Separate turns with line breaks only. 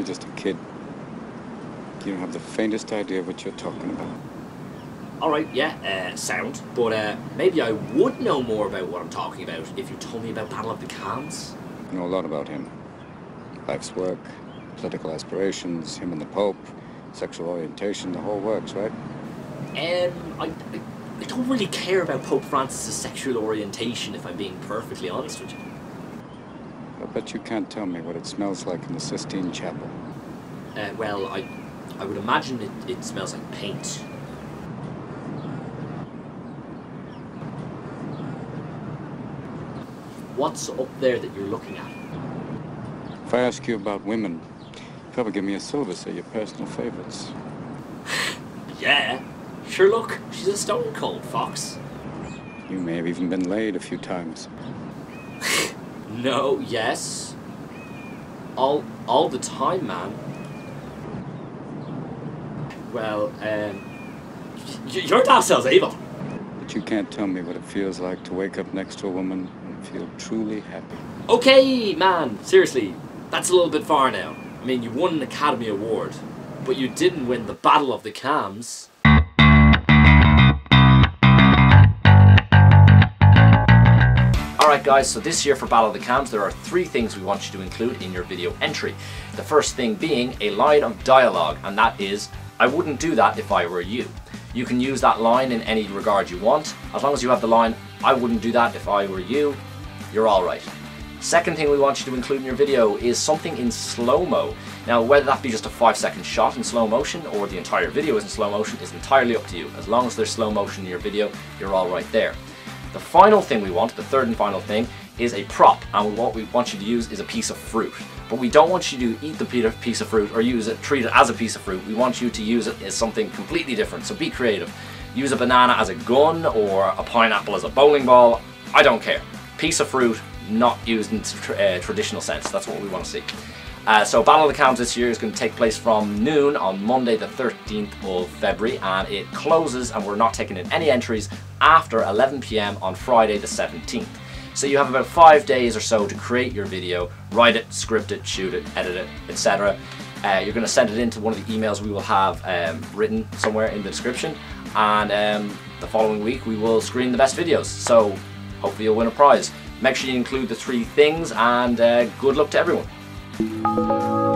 You're just a kid. You don't have the faintest idea what you're talking about.
Alright, yeah, uh, sound. But uh, maybe I would know more about what I'm talking about if you told me about Battle of the Cams.
I know a lot about him. Life's work, political aspirations, him and the Pope, sexual orientation, the whole works, right?
Um, I, I, I don't really care about Pope Francis's sexual orientation, if I'm being perfectly honest with you.
I bet you can't tell me what it smells like in the Sistine Chapel.
Uh, well, I, I would imagine it, it smells like paint. What's up there that you're looking at?
If I ask you about women, you probably give me a soda, say your personal favorites.
Yeah. Sure, look, she's a stone cold fox.
You may have even been laid a few times.
No, yes. All, all the time, man. Well, um, your dad sells evil.
But you can't tell me what it feels like to wake up next to a woman and feel truly happy.
Okay, man, seriously, that's a little bit far now. I mean, you won an Academy Award, but you didn't win the Battle of the Cams. Guys, so this year for Battle of the Cams there are three things we want you to include in your video entry. The first thing being a line of dialogue, and that is, I wouldn't do that if I were you. You can use that line in any regard you want, as long as you have the line, I wouldn't do that if I were you, you're alright. Second thing we want you to include in your video is something in slow-mo. Now whether that be just a 5 second shot in slow motion or the entire video is in slow motion is entirely up to you. As long as there's slow motion in your video, you're alright there. The final thing we want, the third and final thing, is a prop and what we want you to use is a piece of fruit. But we don't want you to eat the piece of fruit or use it, treat it as a piece of fruit. We want you to use it as something completely different, so be creative. Use a banana as a gun or a pineapple as a bowling ball, I don't care. Piece of fruit, not used in tr uh, traditional sense, that's what we want to see. Uh, so Battle of the Cams this year is going to take place from noon on Monday the 13th of February and it closes and we're not taking in any entries after 11pm on Friday the 17th. So you have about five days or so to create your video, write it, script it, shoot it, edit it, etc. Uh, you're going to send it into one of the emails we will have um, written somewhere in the description and um, the following week we will screen the best videos. So hopefully you'll win a prize. Make sure you include the three things and uh, good luck to everyone. Thank you.